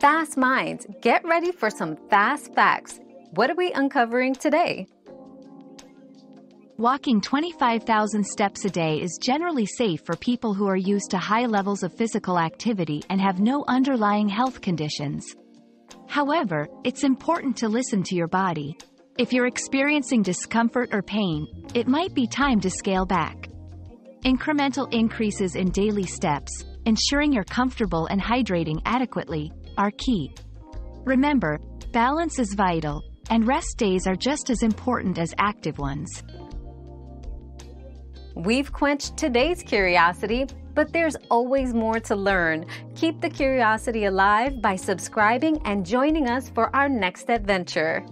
Fast minds, get ready for some fast facts. What are we uncovering today? Walking 25,000 steps a day is generally safe for people who are used to high levels of physical activity and have no underlying health conditions. However, it's important to listen to your body. If you're experiencing discomfort or pain, it might be time to scale back. Incremental increases in daily steps, ensuring you're comfortable and hydrating adequately, are key. Remember, balance is vital, and rest days are just as important as active ones. We've quenched today's curiosity, but there's always more to learn. Keep the curiosity alive by subscribing and joining us for our next adventure.